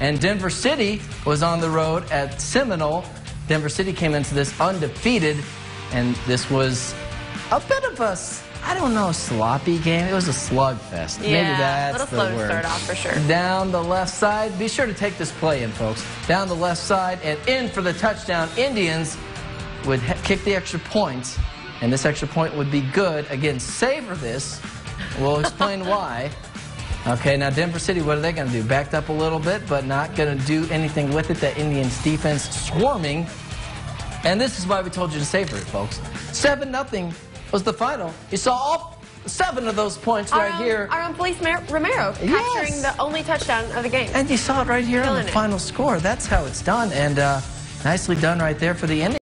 And Denver City was on the road at Seminole. Denver City came into this undefeated, and this was a bit of a, I don't know, sloppy game. It was a slugfest. Yeah, Maybe that's a little the slow to word. start off for sure. Down the left side, be sure to take this play in, folks. Down the left side and in for the touchdown. Indians would kick the extra point, and this extra point would be good. Again, savor this. We'll explain why. Okay, now Denver City, what are they going to do? Backed up a little bit, but not going to do anything with it. The Indians defense swarming. And this is why we told you to savor it, folks. 7 nothing was the final. You saw all seven of those points Our right own, here. Our own Police Mar- Romero Yes. capturing the only touchdown of the game. And you saw it right here on the it. final score. That's how it's done. And uh, nicely done right there for the Indians.